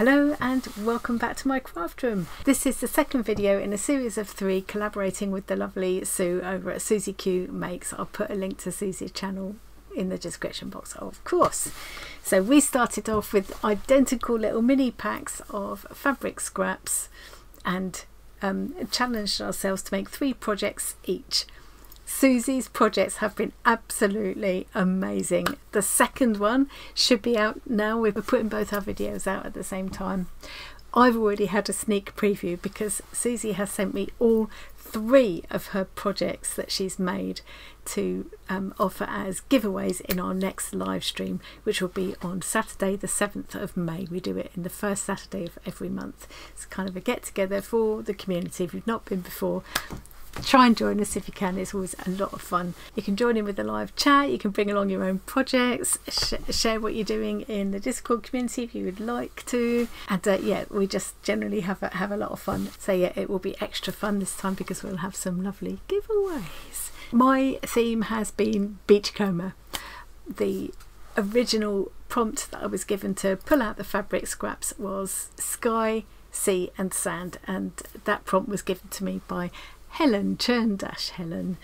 Hello and welcome back to my craft room. This is the second video in a series of three collaborating with the lovely Sue over at Suzie Q Makes. I'll put a link to Suzie's channel in the description box of course. So we started off with identical little mini packs of fabric scraps and um, challenged ourselves to make three projects each. Suzie's projects have been absolutely amazing. The second one should be out now. We're putting both our videos out at the same time. I've already had a sneak preview because Suzie has sent me all three of her projects that she's made to um, offer as giveaways in our next live stream, which will be on Saturday, the 7th of May. We do it in the first Saturday of every month. It's kind of a get together for the community. If you've not been before, try and join us if you can it's always a lot of fun. You can join in with the live chat you can bring along your own projects sh share what you're doing in the discord community if you would like to. And uh, yeah we just generally have a, have a lot of fun. So yeah it will be extra fun this time because we'll have some lovely giveaways. My theme has been beachcomber the original prompt that I was given to pull out the fabric scraps was sky sea and sand and that prompt was given to me by Helen Cherndash. Helen,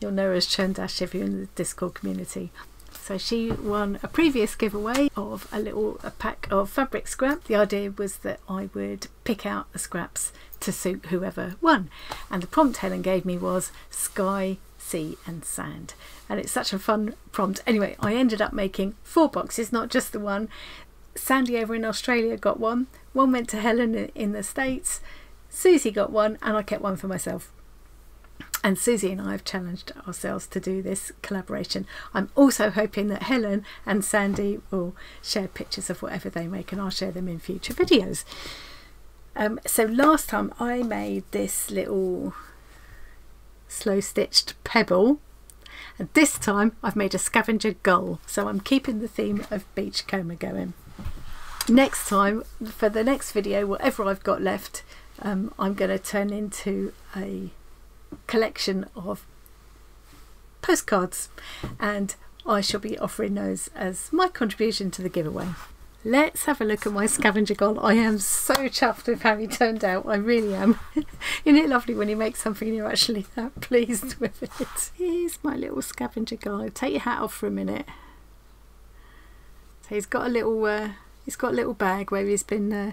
you'll know her as Cherndash if you're in the Discord community. So she won a previous giveaway of a little a pack of fabric scrap. The idea was that I would pick out the scraps to suit whoever won. And the prompt Helen gave me was sky, sea and sand. And it's such a fun prompt. Anyway, I ended up making four boxes, not just the one. Sandy over in Australia got one. One went to Helen in the States. Suzie got one and I kept one for myself and Suzie and I have challenged ourselves to do this collaboration. I'm also hoping that Helen and Sandy will share pictures of whatever they make and I'll share them in future videos. Um, so last time I made this little slow stitched pebble and this time I've made a scavenger gull so I'm keeping the theme of beachcomber going. Next time for the next video whatever I've got left um, I'm going to turn into a collection of postcards and I shall be offering those as my contribution to the giveaway. Let's have a look at my scavenger goal. I am so chuffed with how he turned out. I really am. Isn't it lovely when you make something and you're actually that pleased with it? Here's my little scavenger gull. Take your hat off for a minute. So he's got a little, uh, he's got a little bag where he's been uh,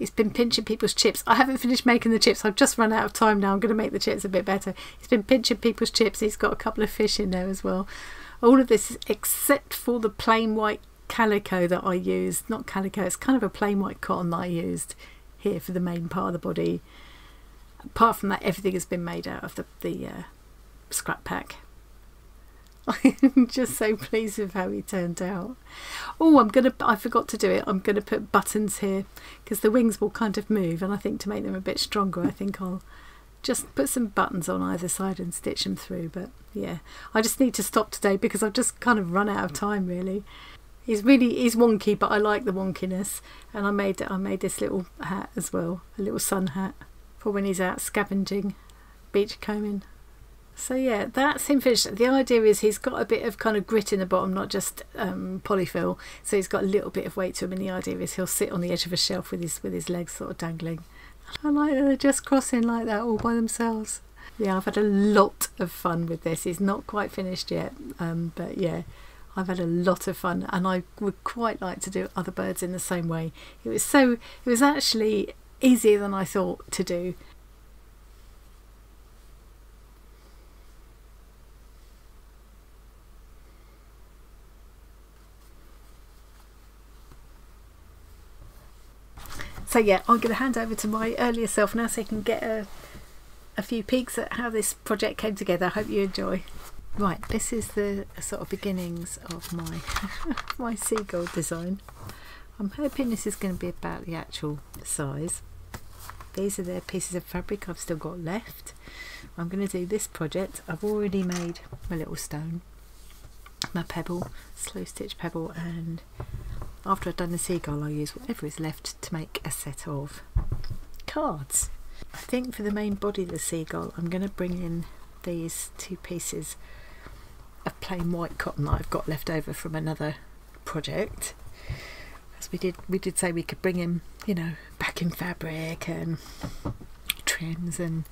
He's been pinching people's chips. I haven't finished making the chips. I've just run out of time now. I'm going to make the chips a bit better. He's been pinching people's chips. He's got a couple of fish in there as well. All of this except for the plain white calico that I used. Not calico, it's kind of a plain white cotton that I used here for the main part of the body. Apart from that, everything has been made out of the, the uh, scrap pack. I'm just so pleased with how he turned out. Oh, I'm gonna, I forgot to do it. I'm gonna put buttons here because the wings will kind of move and I think to make them a bit stronger, I think I'll just put some buttons on either side and stitch them through. But yeah, I just need to stop today because I've just kind of run out of time really. He's really, he's wonky, but I like the wonkiness. And I made, I made this little hat as well, a little sun hat for when he's out scavenging, beach combing. So yeah, that's him finished. The idea is he's got a bit of kind of grit in the bottom, not just um, polyfill. So he's got a little bit of weight to him, and the idea is he'll sit on the edge of a shelf with his with his legs sort of dangling. I like that they're just crossing like that all by themselves. Yeah, I've had a lot of fun with this. He's not quite finished yet, um, but yeah, I've had a lot of fun, and I would quite like to do other birds in the same way. It was so it was actually easier than I thought to do. So yeah, I'm going to hand over to my earlier self now so you can get a, a few peeks at how this project came together. I hope you enjoy. Right, this is the sort of beginnings of my my seagull design. I'm hoping this is going to be about the actual size. These are the pieces of fabric I've still got left. I'm going to do this project. I've already made my little stone, my pebble, slow stitch pebble and after I've done the seagull I'll use whatever is left to make a set of cards. I think for the main body of the seagull I'm going to bring in these two pieces of plain white cotton that I've got left over from another project as we did we did say we could bring in you know backing fabric and trims and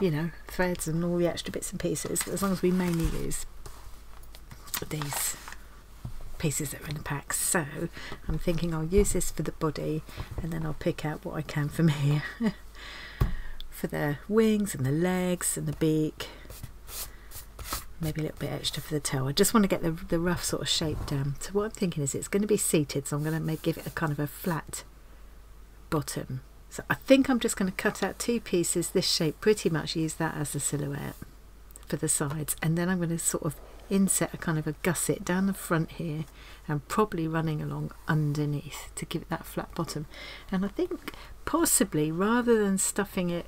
you know threads and all the extra bits and pieces as long as we mainly use these pieces that are in the pack. So I'm thinking I'll use this for the body and then I'll pick out what I can from here. For the wings and the legs and the beak. Maybe a little bit extra for the tail. I just want to get the, the rough sort of shape down. So what I'm thinking is it's going to be seated so I'm going to make give it a kind of a flat bottom. So I think I'm just going to cut out two pieces this shape pretty much use that as a silhouette for the sides and then I'm going to sort of inset a kind of a gusset down the front here and probably running along underneath to give it that flat bottom. And I think possibly rather than stuffing it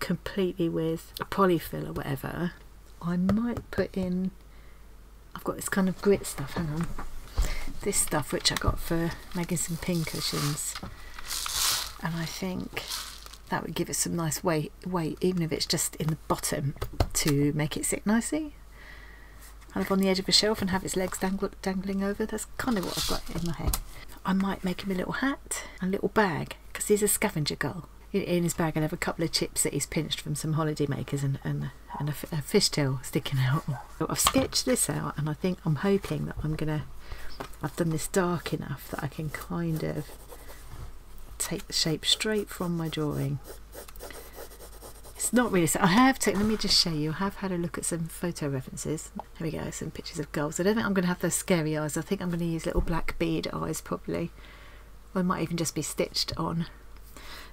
completely with a polyfill or whatever I might put in I've got this kind of grit stuff hang on. This stuff which I got for making some pin cushions and I think that would give it some nice weight weight even if it's just in the bottom to make it sit nicely kind of on the edge of a shelf and have its legs dangling over. That's kind of what I've got in my head. I might make him a little hat a little bag because he's a scavenger gull. In his bag, I'll have a couple of chips that he's pinched from some holiday makers and, and, and a, a fishtail sticking out. So I've sketched this out and I think I'm hoping that I'm going to, I've done this dark enough that I can kind of take the shape straight from my drawing it's not really so. I have taken, let me just show you, I have had a look at some photo references. Here we go, some pictures of gulls. I don't think I'm going to have those scary eyes. I think I'm going to use little black bead eyes probably. Or might even just be stitched on.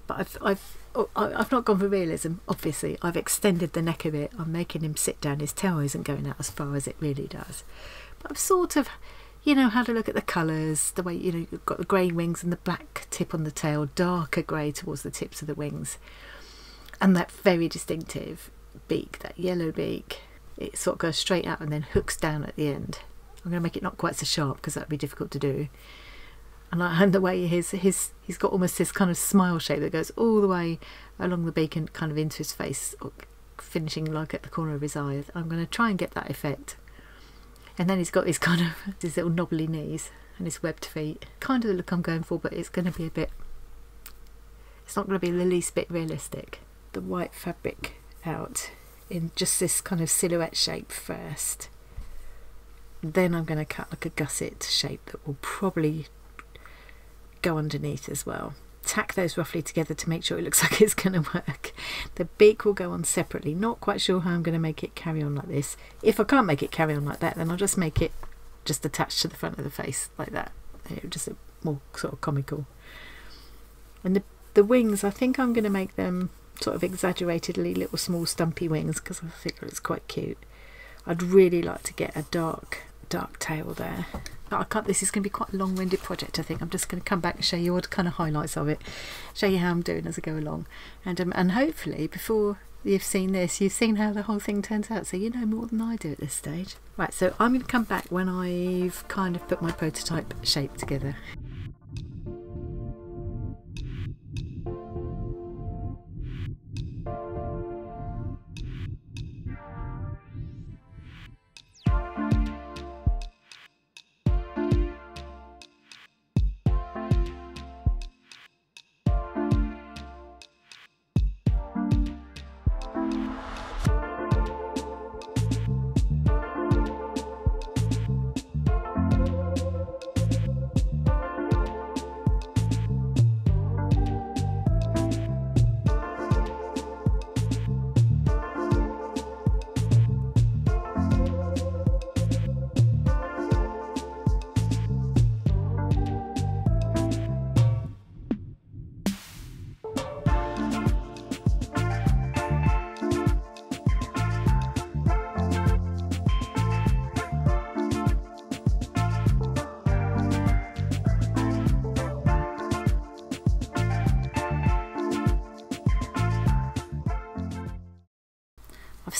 But I've, I've, oh, I've not gone for realism, obviously. I've extended the neck a bit. I'm making him sit down. His tail isn't going out as far as it really does. But I've sort of you know, had a look at the colours, the way, you know, you've got the grey wings and the black tip on the tail, darker grey towards the tips of the wings and that very distinctive beak, that yellow beak, it sort of goes straight out and then hooks down at the end. I'm going to make it not quite so sharp because that'd be difficult to do. And, I, and the way his, his, he's got almost this kind of smile shape that goes all the way along the beak and kind of into his face, finishing like at the corner of his eye. I'm going to try and get that effect. And then he's got his kind of his little knobbly knees and his webbed feet. Kind of the look I'm going for, but it's going to be a bit. It's not going to be the least bit realistic the white fabric out in just this kind of silhouette shape first. Then I'm going to cut like a gusset shape that will probably go underneath as well. Tack those roughly together to make sure it looks like it's going to work. The beak will go on separately. Not quite sure how I'm going to make it carry on like this. If I can't make it carry on like that, then I'll just make it just attached to the front of the face like that. It just more sort of comical. And the, the wings, I think I'm going to make them sort of exaggeratedly little small stumpy wings because I think it's quite cute. I'd really like to get a dark dark tail there. But I can't, this is going to be quite a long-winded project I think. I'm just going to come back and show you all the kind of highlights of it. Show you how I'm doing as I go along. And, um, and hopefully before you've seen this, you've seen how the whole thing turns out. So you know more than I do at this stage. Right, so I'm going to come back when I've kind of put my prototype shape together.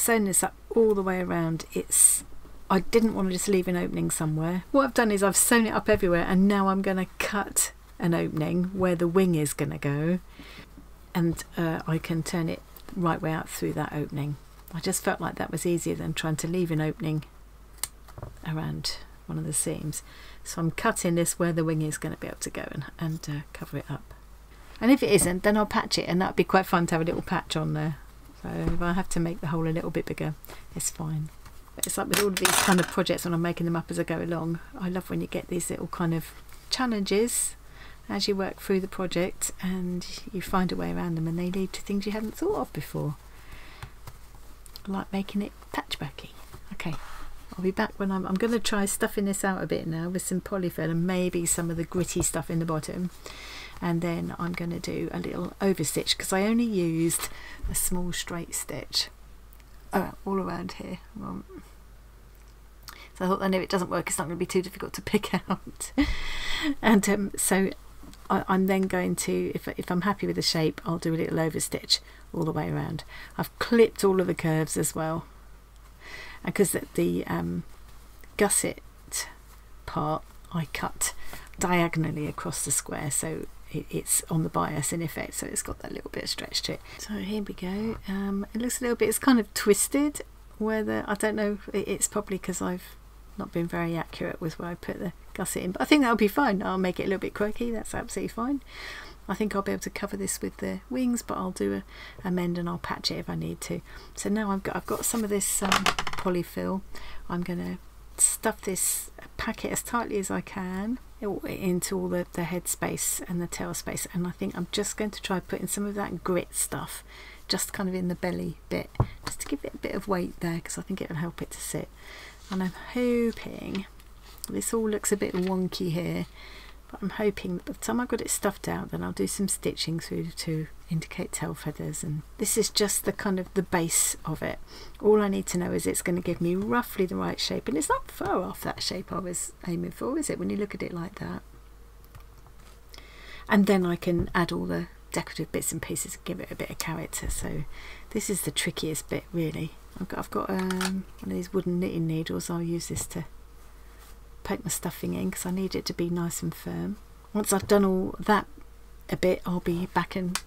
Sewn this up all the way around. It's I didn't want to just leave an opening somewhere. What I've done is I've sewn it up everywhere and now I'm going to cut an opening where the wing is going to go and uh, I can turn it right way out through that opening. I just felt like that was easier than trying to leave an opening around one of the seams so I'm cutting this where the wing is going to be able to go and, and uh, cover it up and if it isn't then I'll patch it and that'd be quite fun to have a little patch on there so if I have to make the hole a little bit bigger it's fine. But it's like with all of these kind of projects when I'm making them up as I go along I love when you get these little kind of challenges as you work through the project and you find a way around them and they lead to things you hadn't thought of before. Like making it patchworky okay I'll be back when I'm, I'm going to try stuffing this out a bit now with some polyfill and maybe some of the gritty stuff in the bottom and then I'm going to do a little overstitch because I only used a small straight stitch uh, all around here. So I thought then if it doesn't work it's not going to be too difficult to pick out. And um, so I, am then going to if, if I'm happy with the shape I'll do a little overstitch all the way around. I've clipped all of the curves as well because the, the um, gusset part I cut diagonally across the square so it, it's on the bias in effect so it's got that little bit of stretch to it. So here we go. Um, it looks a little bit it's kind of twisted where the I don't know it's probably because I've not been very accurate with where I put the gusset in but I think that'll be fine. I'll make it a little bit quirky that's absolutely fine. I think I'll be able to cover this with the wings but I'll do a, mend and I'll patch it if I need to. So now I've got I've got some of this um, polyfill. I'm gonna stuff this packet as tightly as I can into all the, the head space and the tail space and I think I'm just going to try putting some of that grit stuff just kind of in the belly bit just to give it a bit of weight there because I think it will help it to sit. And I'm hoping this all looks a bit wonky here but I'm hoping that by the time I've got it stuffed out then I'll do some stitching through to indicate tail feathers. And this is just the kind of the base of it. All I need to know is it's going to give me roughly the right shape. And it's not far off that shape I was aiming for is it when you look at it like that? And then I can add all the decorative bits and pieces and give it a bit of character. So this is the trickiest bit really. I've got, I've got um, one of these wooden knitting needles. I'll use this to poke my stuffing in because I need it to be nice and firm. Once I've done all that a bit I'll be back and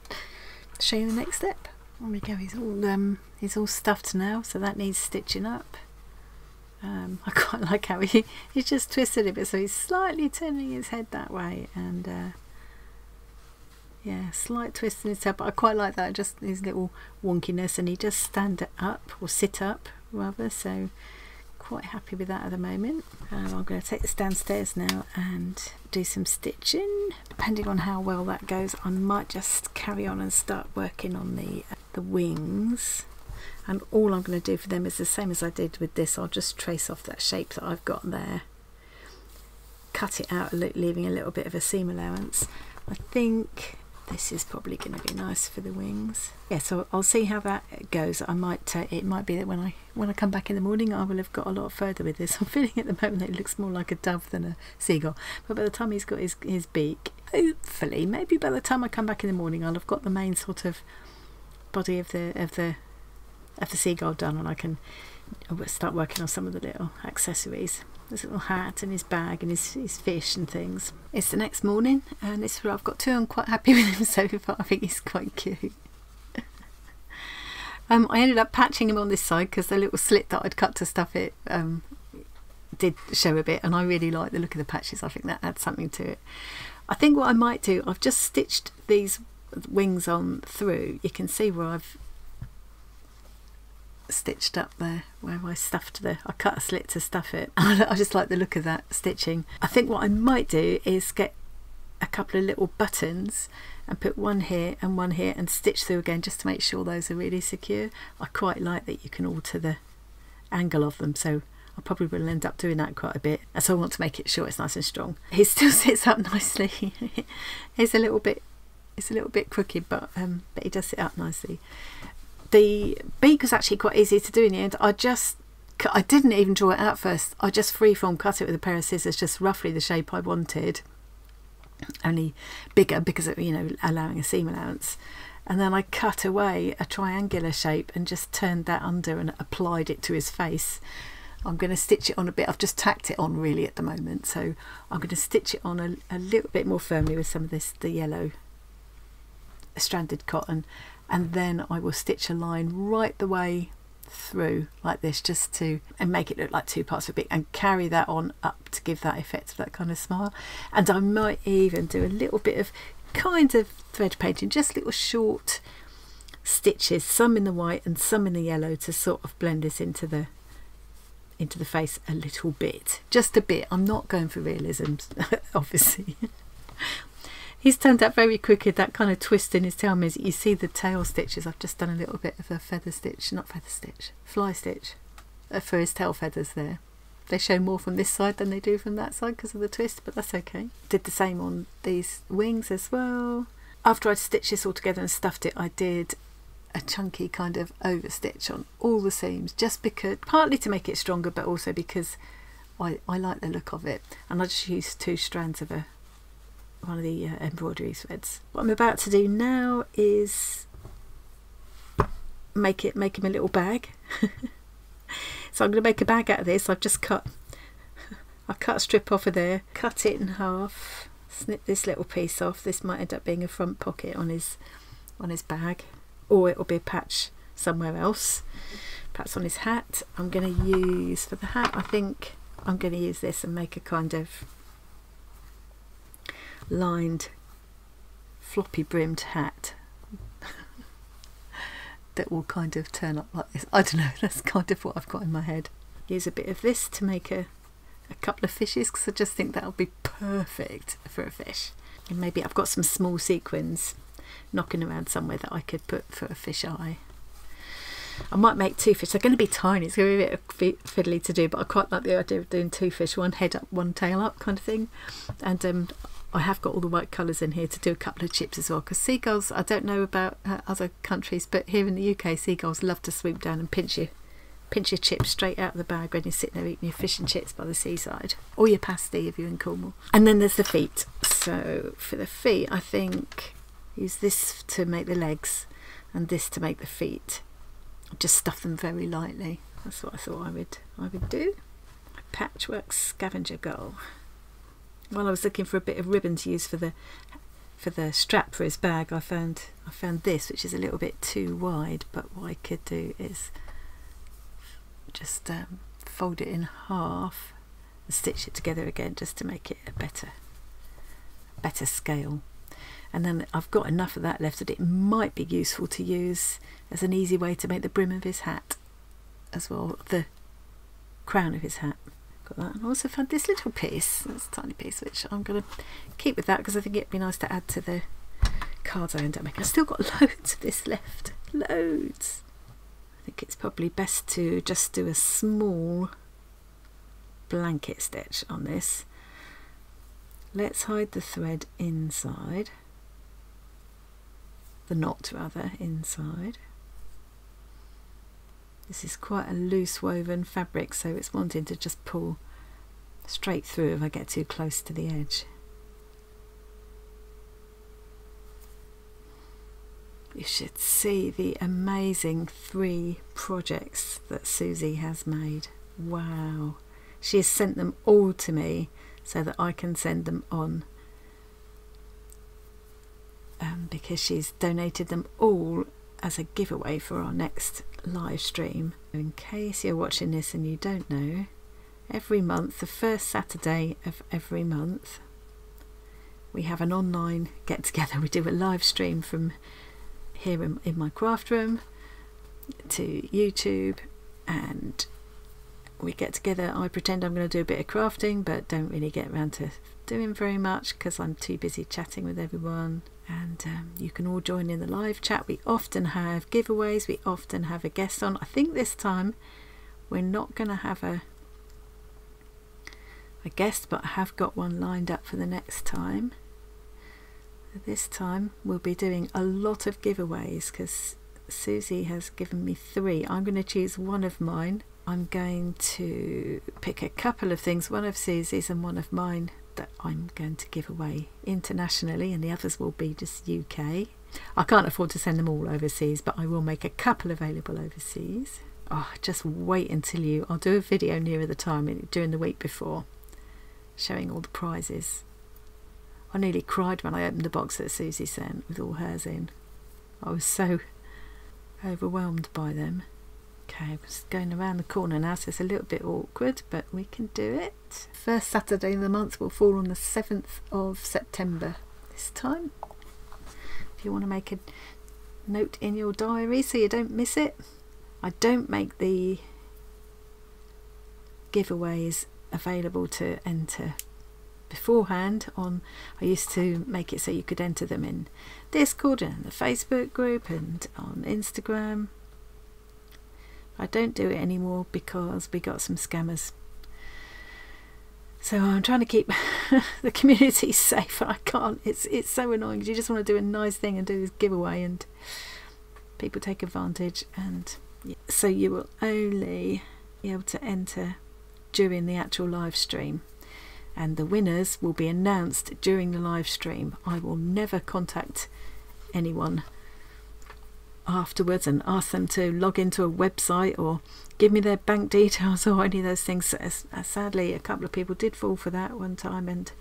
show you the next step. There we go he's all um he's all stuffed now so that needs stitching up. Um, I quite like how he he's just twisted a bit so he's slightly turning his head that way and uh, yeah slight twist in his head but I quite like that just his little wonkiness and he just stand up or sit up rather so quite happy with that at the moment. Um, I'm going to take this downstairs now and do some stitching. Depending on how well that goes I might just carry on and start working on the uh, the wings. And all I'm going to do for them is the same as I did with this. I'll just trace off that shape that I've got there. Cut it out leaving a little bit of a seam allowance. I think this is probably going to be nice for the wings. Yeah so I'll see how that goes. I might uh, it might be that when I when I come back in the morning I will have got a lot further with this. I'm feeling at the moment that it looks more like a dove than a seagull. But by the time he's got his, his beak hopefully maybe by the time I come back in the morning I'll have got the main sort of body of the of the of the seagull done and I can start working on some of the little accessories his little hat and his bag and his, his fish and things. It's the next morning and this I've got to. I'm quite happy with him so far. I think he's quite cute. um, I ended up patching him on this side because the little slit that I'd cut to stuff it um, did show a bit and I really like the look of the patches. I think that adds something to it. I think what I might do, I've just stitched these wings on through. You can see where I've stitched up there where I stuffed the I cut a slit to stuff it. I just like the look of that stitching. I think what I might do is get a couple of little buttons and put one here and one here and stitch through again just to make sure those are really secure. I quite like that you can alter the angle of them so I probably will end up doing that quite a bit. So I want to make it sure it's nice and strong. He still sits up nicely. He's a little bit it's a little bit crooked but um, but he does sit up nicely the beak was actually quite easy to do in the end. I just I didn't even draw it out first. I just freeform cut it with a pair of scissors, just roughly the shape I wanted. Only bigger because of, you know, allowing a seam allowance. And then I cut away a triangular shape and just turned that under and applied it to his face. I'm going to stitch it on a bit. I've just tacked it on really at the moment. So I'm going to stitch it on a, a little bit more firmly with some of this, the yellow stranded cotton and then I will stitch a line right the way through like this just to and make it look like two parts of a bit and carry that on up to give that effect of that kind of smile. And I might even do a little bit of kind of thread painting just little short stitches some in the white and some in the yellow to sort of blend this into the into the face a little bit just a bit. I'm not going for realism obviously he's turned out very quickly that kind of twist in his tail means you see the tail stitches. I've just done a little bit of a feather stitch not feather stitch fly stitch uh, for his tail feathers there. They show more from this side than they do from that side because of the twist but that's okay. Did the same on these wings as well. After I'd stitched this all together and stuffed it I did a chunky kind of over stitch on all the seams just because partly to make it stronger but also because I, I like the look of it. And I just used two strands of a one of the uh, embroidery threads. What I'm about to do now is make it make him a little bag. so I'm going to make a bag out of this. I've just cut I cut a strip off of there, cut it in half, snip this little piece off. This might end up being a front pocket on his on his bag, or it will be a patch somewhere else. Perhaps on his hat. I'm going to use for the hat. I think I'm going to use this and make a kind of lined floppy brimmed hat that will kind of turn up like this. I don't know, that's kind of what I've got in my head. Use a bit of this to make a, a couple of fishes because I just think that'll be perfect for a fish. And maybe I've got some small sequins knocking around somewhere that I could put for a fish eye. I might make two fish. They're going to be tiny. It's going to be a bit fiddly to do, but I quite like the idea of doing two fish, one head up, one tail up kind of thing. And um, I have got all the white colours in here to do a couple of chips as well because seagulls, I don't know about uh, other countries, but here in the UK, seagulls love to swoop down and pinch you. Pinch your chips straight out of the bag when you're sitting there eating your fish and chips by the seaside, or your pasty if you're in Cornwall. And then there's the feet. So for the feet, I think use this to make the legs and this to make the feet. Just stuff them very lightly. That's what I thought I would I would do. Patchwork scavenger girl while I was looking for a bit of ribbon to use for the for the strap for his bag I found I found this which is a little bit too wide but what I could do is just um, fold it in half and stitch it together again just to make it a better better scale. And then I've got enough of that left that it might be useful to use as an easy way to make the brim of his hat as well the crown of his hat got that. And I also found this little piece, it's a tiny piece, which I'm going to keep with that because I think it'd be nice to add to the cards I end up making. I've still got loads of this left, loads. I think it's probably best to just do a small blanket stitch on this. Let's hide the thread inside, the knot rather, inside. This is quite a loose woven fabric so it's wanting to just pull straight through if I get too close to the edge. You should see the amazing three projects that Suzie has made. Wow. She has sent them all to me so that I can send them on um, because she's donated them all as a giveaway for our next live stream. In case you're watching this and you don't know, every month, the first Saturday of every month, we have an online get together. We do a live stream from here in, in my craft room to YouTube and we get together. I pretend I'm going to do a bit of crafting, but don't really get around to doing very much because I'm too busy chatting with everyone and um, you can all join in the live chat. We often have giveaways, we often have a guest on. I think this time we're not going to have a a guest, but I have got one lined up for the next time. This time we'll be doing a lot of giveaways because Suzie has given me three. I'm going to choose one of mine. I'm going to pick a couple of things, one of Suzie's and one of mine that I'm going to give away internationally, and the others will be just UK. I can't afford to send them all overseas, but I will make a couple available overseas. Oh, just wait until you. I'll do a video nearer the time eh, during the week before, showing all the prizes. I nearly cried when I opened the box that Suzie sent with all hers in. I was so overwhelmed by them. Okay, I'm just going around the corner now, so it's a little bit awkward, but we can do it. First Saturday of the month will fall on the 7th of September this time. If you want to make a note in your diary so you don't miss it. I don't make the giveaways available to enter beforehand on I used to make it so you could enter them in Discord and the Facebook group and on Instagram I don't do it anymore because we got some scammers. So I'm trying to keep the community safe. I can't it's it's so annoying you just want to do a nice thing and do this giveaway and people take advantage and so you will only be able to enter during the actual live stream and the winners will be announced during the live stream. I will never contact anyone afterwards and ask them to log into a website or give me their bank details or any of those things. Sadly, a couple of people did fall for that one time, and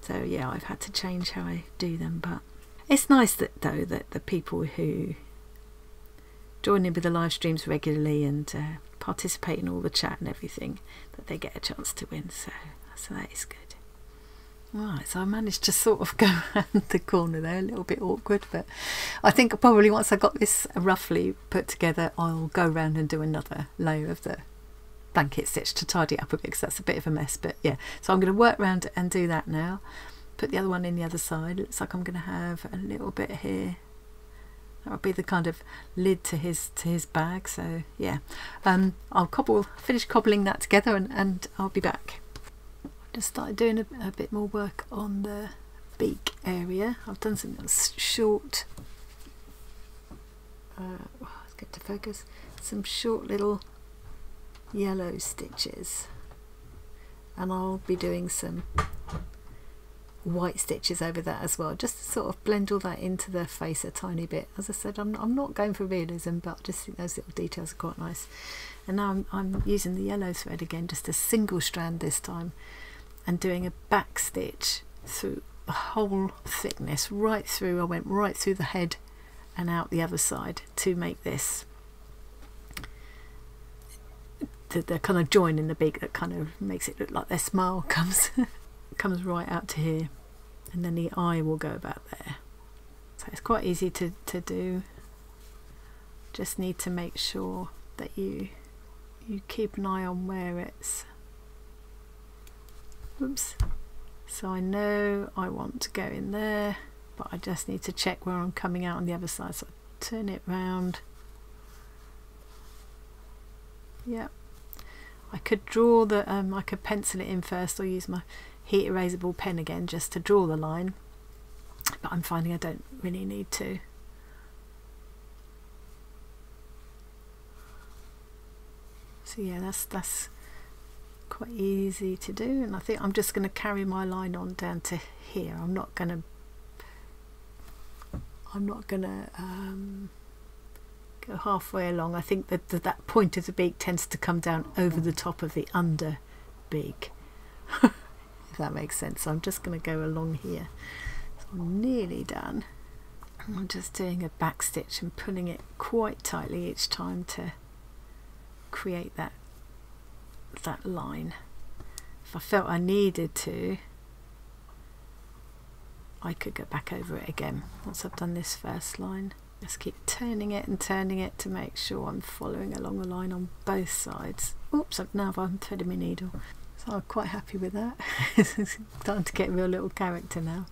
so yeah, I've had to change how I do them. But it's nice that though that the people who join in with the live streams regularly and uh, participate in all the chat and everything that they get a chance to win. So so that is good. Right, so I managed to sort of go around the corner there, a little bit awkward, but I think probably once I got this roughly put together, I'll go around and do another layer of the blanket stitch to tidy up a bit because that's a bit of a mess. But yeah, so I'm going to work around and do that now. Put the other one in the other side. Looks like I'm going to have a little bit here. That'll be the kind of lid to his to his bag. So yeah, um, I'll cobble, finish cobbling that together, and, and I'll be back just started doing a, a bit more work on the beak area. I've done some short, uh, let's get to focus, some short little yellow stitches. And I'll be doing some white stitches over that as well just to sort of blend all that into the face a tiny bit. As I said I'm, I'm not going for realism but I just think those little details are quite nice. And now I'm, I'm using the yellow thread again just a single strand this time and doing a back stitch through the whole thickness right through I went right through the head and out the other side to make this. The, the kind of join in the beak that kind of makes it look like their smile comes comes right out to here. And then the eye will go about there. So it's quite easy to, to do. Just need to make sure that you you keep an eye on where it's Oops. So I know I want to go in there, but I just need to check where I'm coming out on the other side. So I turn it round. Yep. I could draw the, um, I could pencil it in first or use my heat erasable pen again just to draw the line. But I'm finding I don't really need to. So yeah, that's that's quite easy to do and I think I'm just going to carry my line on down to here. I'm not going to I'm not going to um, go halfway along. I think that, that that point of the beak tends to come down over the top of the under beak if that makes sense. So I'm just going to go along here. So I'm nearly done. I'm just doing a back stitch and pulling it quite tightly each time to create that that line. If I felt I needed to, I could go back over it again once I've done this first line. Just keep turning it and turning it to make sure I'm following along the line on both sides. Oops, now I'm threading my needle. So I'm quite happy with that. it's starting to get a real little character now.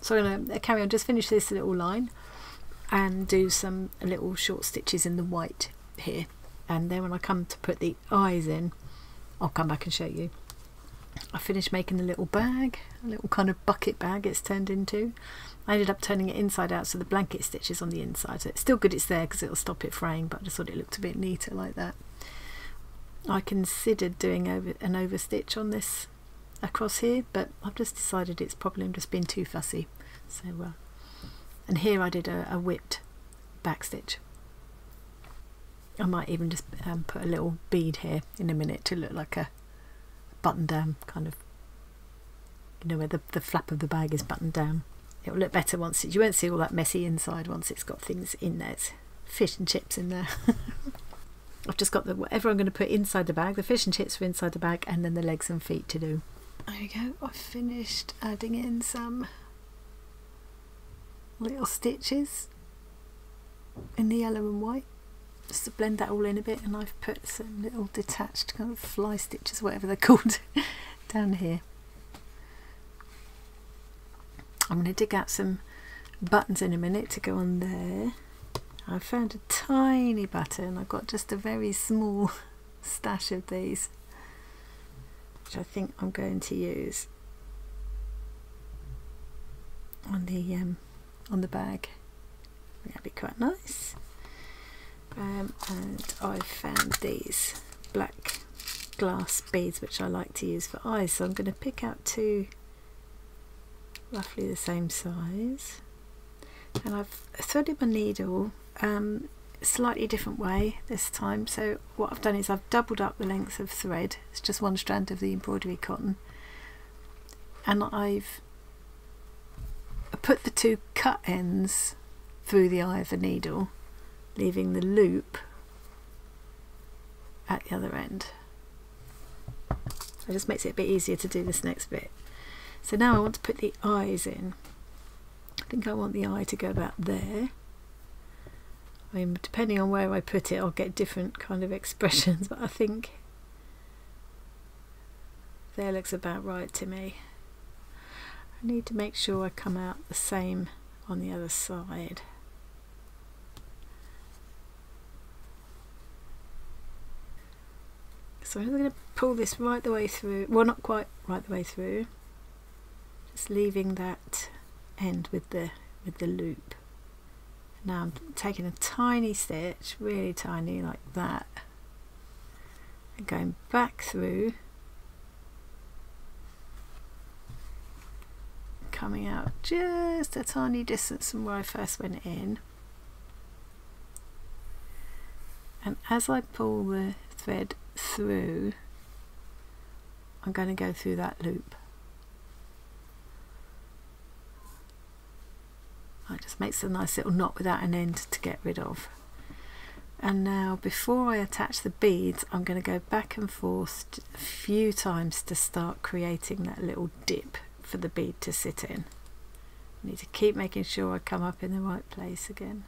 So I'm going to uh, carry on, just finish this little line and do some little short stitches in the white here and then when I come to put the eyes in I'll come back and show you. I finished making the little bag a little kind of bucket bag it's turned into. I ended up turning it inside out so the blanket stitches on the inside so it's still good it's there because it'll stop it fraying but I just thought it looked a bit neater like that. I considered doing over an over stitch on this across here but I've just decided it's probably I'm just been too fussy. So uh, and here I did a, a whipped back stitch I might even just um, put a little bead here in a minute to look like a button down kind of you know where the, the flap of the bag is buttoned down it will look better once it, you won't see all that messy inside once it's got things in there it's fish and chips in there. I've just got the whatever I'm going to put inside the bag. The fish and chips are inside the bag, and then the legs and feet to do. There we go. I've finished adding in some little stitches in the yellow and white just to blend that all in a bit and I've put some little detached kind of fly stitches whatever they're called down here. I'm going to dig out some buttons in a minute to go on there. I found a tiny button. I've got just a very small stash of these which I think I'm going to use on the um, on the bag. That'd be quite nice um, and I've found these black glass beads which I like to use for eyes. So I'm going to pick out two roughly the same size. And I've threaded my needle um, slightly different way this time. So what I've done is I've doubled up the length of thread. It's just one strand of the embroidery cotton. And I've put the two cut ends through the eye of the needle leaving the loop at the other end. It just makes it a bit easier to do this next bit. So now I want to put the eyes in. I think I want the eye to go about there. I mean, depending on where I put it, I'll get different kind of expressions, but I think there looks about right to me. I need to make sure I come out the same on the other side. So I'm going to pull this right the way through, well not quite right the way through, just leaving that end with the with the loop. Now I'm taking a tiny stitch, really tiny like that, and going back through, coming out just a tiny distance from where I first went in. And as I pull the thread through, I'm going to go through that loop. It just makes a nice little knot without an end to get rid of. And now before I attach the beads I'm going to go back and forth a few times to start creating that little dip for the bead to sit in. I need to keep making sure I come up in the right place again.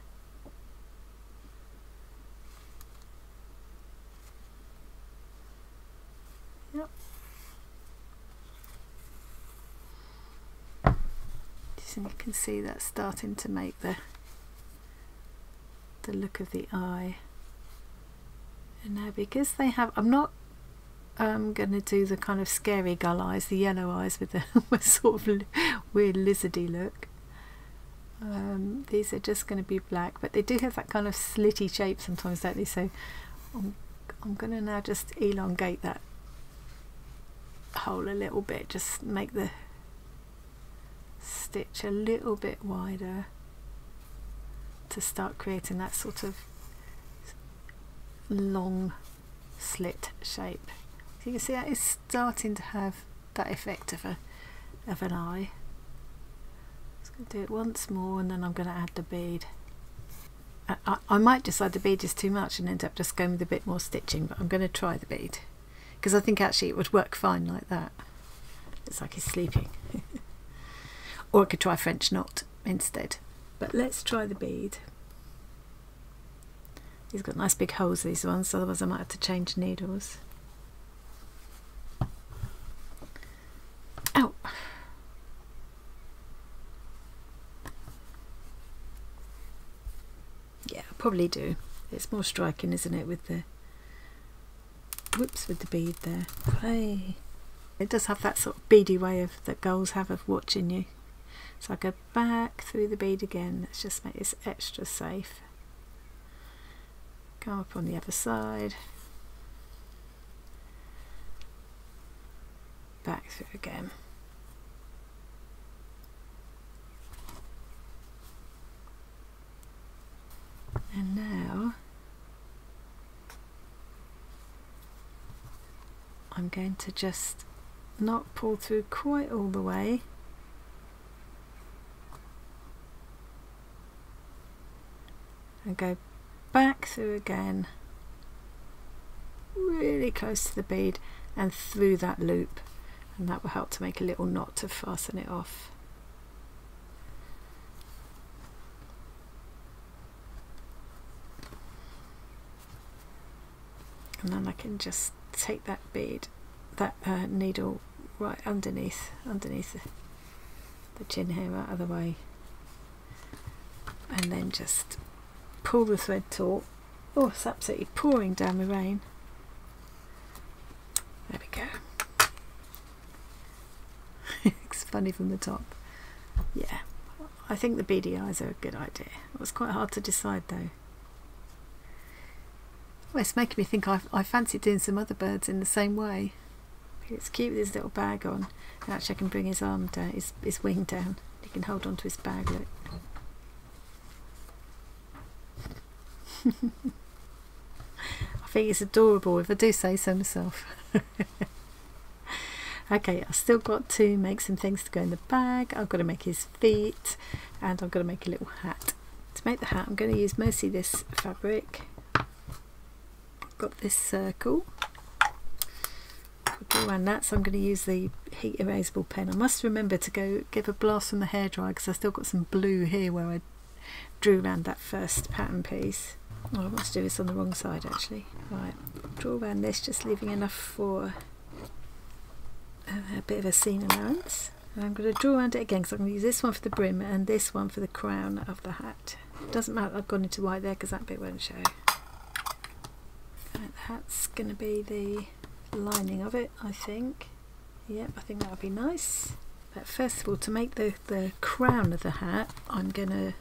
So you can see that's starting to make the the look of the eye. And now because they have, I'm not um, going to do the kind of scary gull eyes, the yellow eyes with the sort of weird lizardy look. Um, these are just going to be black, but they do have that kind of slitty shape sometimes, don't they? So I'm, I'm going to now just elongate that hole a little bit, just make the stitch a little bit wider to start creating that sort of long slit shape. So you can see that is starting to have that effect of a of an eye. I'm just going to do it once more and then I'm going to add the bead. I, I, I might decide the bead is too much and end up just going with a bit more stitching but I'm going to try the bead because I think actually it would work fine like that. It's like he's sleeping. or I could try French knot instead. But let's try the bead. He's got nice big holes these ones, otherwise I might have to change needles. Oh. Yeah, I probably do. It's more striking, isn't it, with the whoops with the bead there. Hey. It does have that sort of beady way of that gulls have of watching you. So I go back through the bead again. Let's just make this extra safe. Go up on the other side. Back through again. And now I'm going to just not pull through quite all the way and go back through again really close to the bead and through that loop. And that will help to make a little knot to fasten it off. And then I can just take that bead that uh, needle right underneath underneath the, the chin hair out of the way. And then just pull the thread taut oh it's absolutely pouring down the rain. There we go. It's funny from the top. Yeah I think the beady eyes are a good idea. It was quite hard to decide though. Well, it's making me think I, I fancy doing some other birds in the same way. It's cute with his little bag on. Actually I can bring his arm down his, his wing down. He can hold on to his bag look I think it's adorable if I do say so myself. okay, I've still got to make some things to go in the bag. I've got to make his feet and I've got to make a little hat. To make the hat I'm going to use mostly this fabric. I've got this circle. around that so I'm going to use the heat erasable pen. I must remember to go give a blast from the hairdryer because I've still got some blue here where I drew around that first pattern piece. Oh, I want to do this on the wrong side actually. Right, draw around this, just leaving enough for uh, a bit of a seam allowance. And I'm going to draw around it again because I'm going to use this one for the brim and this one for the crown of the hat. Doesn't matter I've gone into white there because that bit won't show. Right, the hat's going to be the lining of it, I think. Yep, I think that would be nice. But first of all, to make the, the crown of the hat, I'm going to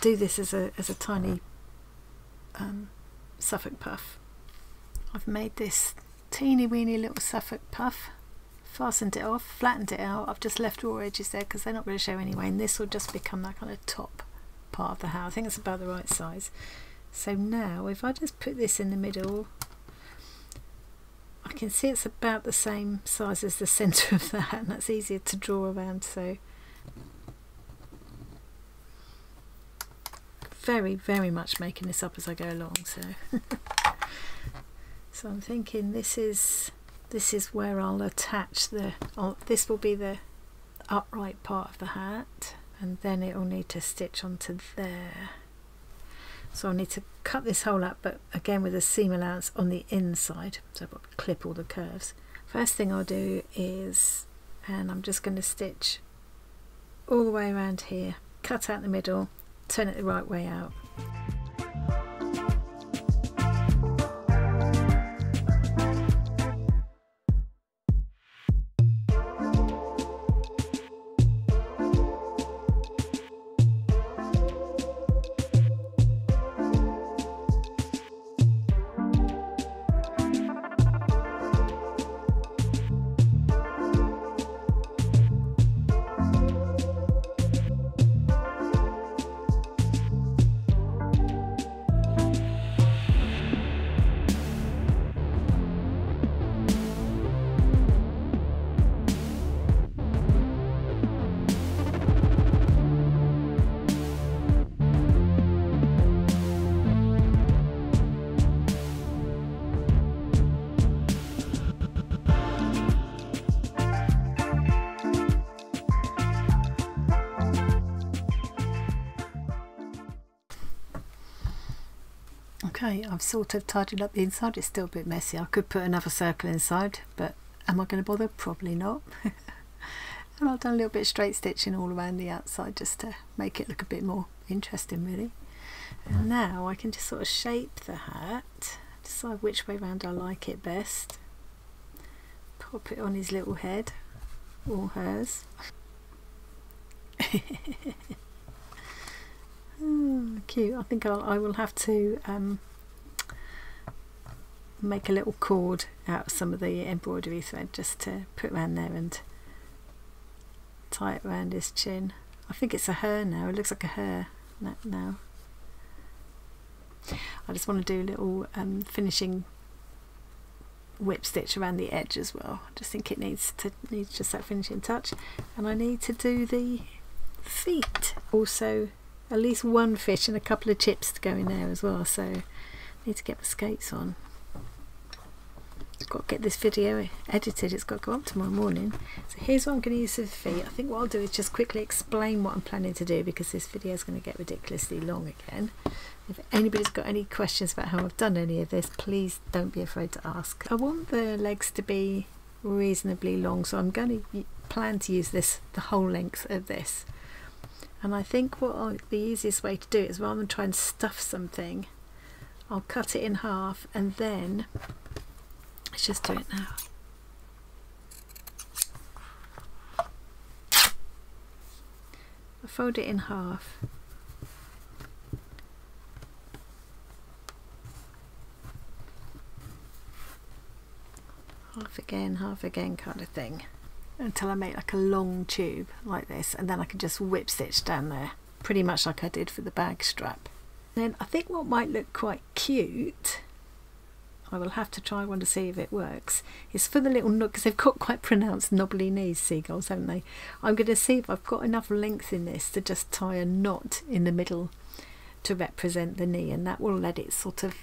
do this as a, as a tiny um, Suffolk puff. I've made this teeny weeny little Suffolk puff, fastened it off, flattened it out. I've just left raw edges there because they're not going to show anyway and this will just become that kind of top part of the hat. I think it's about the right size. So now if I just put this in the middle I can see it's about the same size as the centre of the hat and that's easier to draw around so very very much making this up as I go along so. So I'm thinking this is this is where I'll attach the oh, this will be the upright part of the hat and then it will need to stitch onto there. So I'll need to cut this hole up but again with a seam allowance on the inside. So I'll clip all the curves. First thing I'll do is and I'm just going to stitch all the way around here cut out the middle turn it the right way out. Okay, I've sort of tidied up the inside. It's still a bit messy. I could put another circle inside, but am I going to bother? Probably not. and I've done a little bit of straight stitching all around the outside just to make it look a bit more interesting really. And now I can just sort of shape the hat, decide which way round I like it best. Pop it on his little head, or hers. oh, cute. I think I'll, I will have to um, make a little cord out of some of the embroidery thread just to put around there and tie it around his chin. I think it's a hair now, it looks like a hair now. I just want to do a little um, finishing whip stitch around the edge as well. I just think it needs to needs just that finishing touch and I need to do the feet. Also at least one fish and a couple of chips to go in there as well so I need to get the skates on I've got to get this video edited. It's got to go up tomorrow morning. So here's what I'm going to use for feet I think what I'll do is just quickly explain what I'm planning to do because this video is going to get ridiculously long again. If anybody's got any questions about how I've done any of this please don't be afraid to ask. I want the legs to be reasonably long so I'm going to plan to use this the whole length of this. And I think what I, the easiest way to do it is rather than try and stuff something I'll cut it in half and then let's just do it now. I fold it in half. Half again half again kind of thing. Until I make like a long tube like this and then I can just whip stitch down there pretty much like I did for the bag strap. Then I think what might look quite cute I will have to try one to see if it works. It's for the little nook because they've got quite pronounced knobbly knees seagulls haven't they? I'm going to see if I've got enough length in this to just tie a knot in the middle to represent the knee and that will let it sort of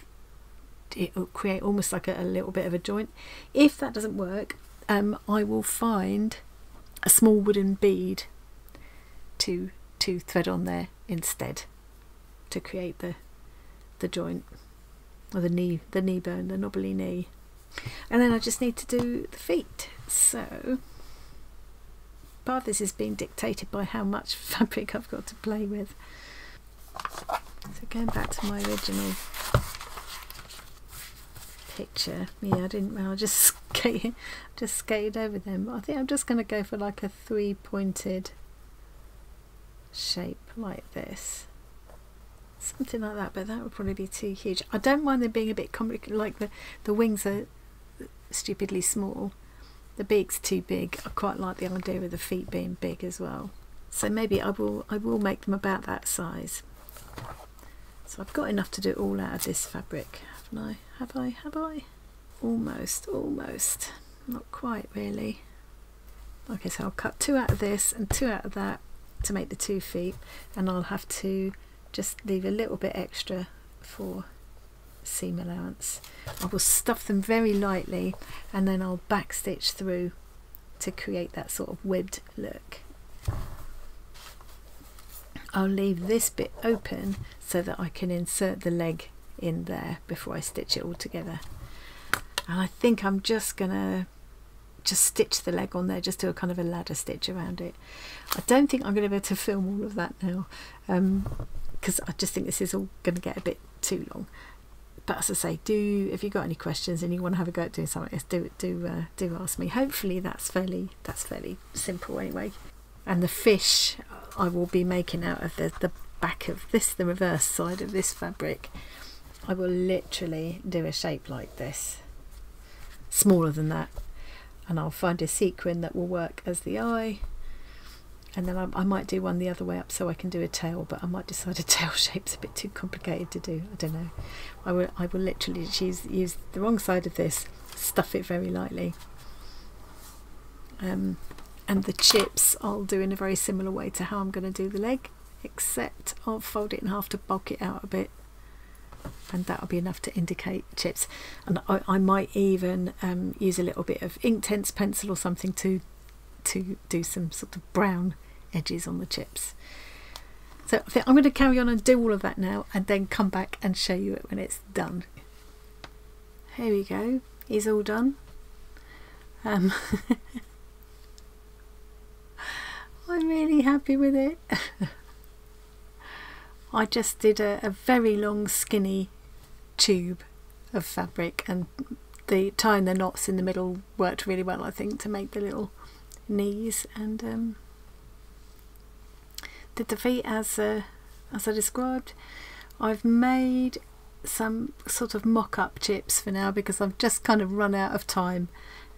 it'll create almost like a, a little bit of a joint. If that doesn't work um, I will find a small wooden bead to to thread on there instead to create the the joint or the knee the knee bone the knobbly knee and then I just need to do the feet so part of this is being dictated by how much fabric I've got to play with so going back to my original picture. Yeah, I didn't. Well, I just skated, just skated over them. I think I'm just going to go for like a three-pointed shape like this, something like that. But that would probably be too huge. I don't mind them being a bit complicated. Like the the wings are stupidly small. The beak's too big. I quite like the idea of the feet being big as well. So maybe I will I will make them about that size. So I've got enough to do all out of this fabric, haven't I? Have I? Have I? Almost, almost. Not quite really. Okay, so I'll cut two out of this and two out of that to make the two feet and I'll have to just leave a little bit extra for seam allowance. I will stuff them very lightly and then I'll backstitch through to create that sort of webbed look. I'll leave this bit open so that I can insert the leg in there before I stitch it all together and I think I'm just gonna just stitch the leg on there just do a kind of a ladder stitch around it I don't think I'm going to be able to film all of that now um, because I just think this is all going to get a bit too long. But as I say do if you've got any questions and you want to have a go at doing something else do do uh, do ask me. Hopefully that's fairly that's fairly simple anyway. And the fish I will be making out of the, the back of this the reverse side of this fabric I will literally do a shape like this. Smaller than that. And I'll find a sequin that will work as the eye and then I, I, might do one the other way up so I can do a tail but I might decide a tail shape's a bit too complicated to do. I don't know. I will, I will literally use, use the wrong side of this stuff it very lightly. Um, and the chips I'll do in a very similar way to how I'm going to do the leg except I'll fold it in half to bulk it out a bit. And that'll be enough to indicate chips. And I, I might even um, use a little bit of Inktense pencil or something to to do some sort of brown edges on the chips. So I think I'm going to carry on and do all of that now and then come back and show you it when it's done. Here we go. He's all done. Um, I'm really happy with it. I just did a, a very long skinny tube of fabric and the tying the knots in the middle worked really well I think to make the little knees and um, did the feet as uh, as I described. I've made some sort of mock-up chips for now because I've just kind of run out of time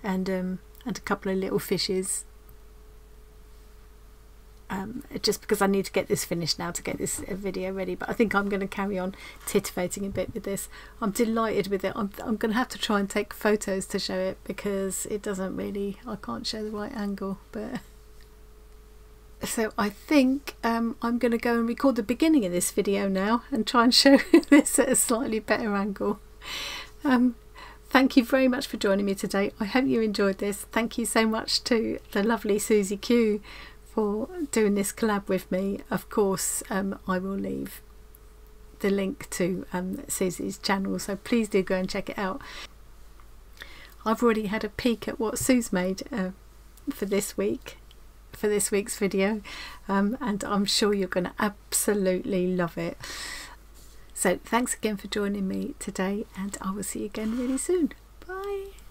and um, and a couple of little fishes um, just because I need to get this finished now to get this uh, video ready but I think I'm going to carry on titivating a bit with this I'm delighted with it I'm, I'm going to have to try and take photos to show it because it doesn't really I can't show the right angle but so I think um, I'm going to go and record the beginning of this video now and try and show this at a slightly better angle. Um, thank you very much for joining me today. I hope you enjoyed this. Thank you so much to the lovely Suzie Q for doing this collab with me. Of course, um, I will leave the link to um, Suzie's channel, so please do go and check it out. I've already had a peek at what Sue's made uh, for this week for this week's video um, and I'm sure you're going to absolutely love it. So thanks again for joining me today and I will see you again really soon. Bye.